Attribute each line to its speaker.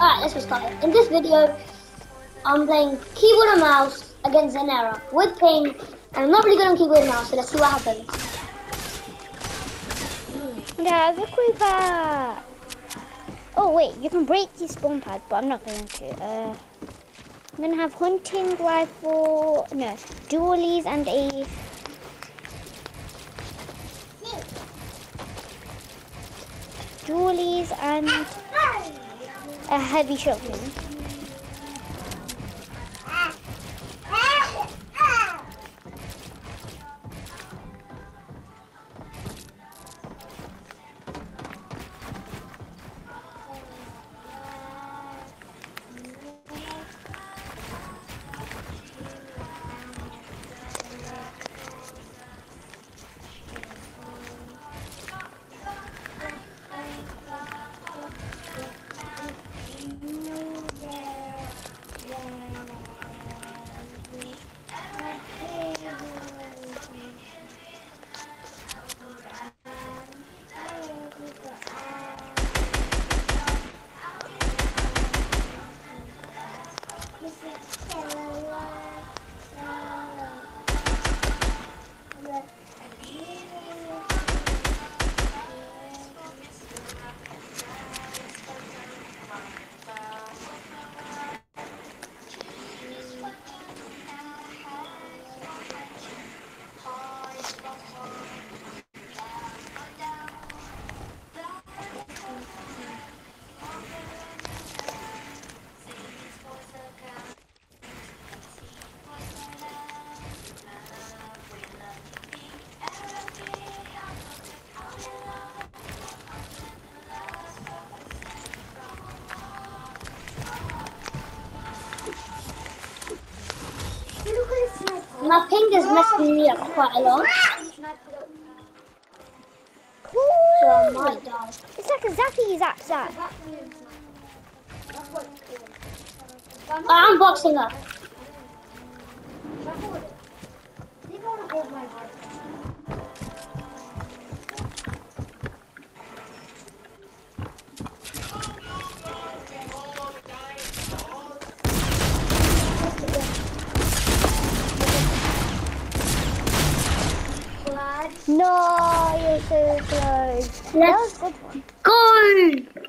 Speaker 1: Alright, let's get started. In this video, I'm playing keyboard and mouse against Zanera with ping, and I'm not really good on keyboard and mouse, so let's see what happens.
Speaker 2: Yeah, the creeper. Oh wait, you can break the spawn pad, but I'm not going to. Uh, I'm gonna have hunting rifle, no, dualies and a dualies and a heavy shotgun.
Speaker 1: My ping is messing me up quite a lot, so I might die.
Speaker 2: It's like a zappy zap zap.
Speaker 1: I'm boxing up. Let's go!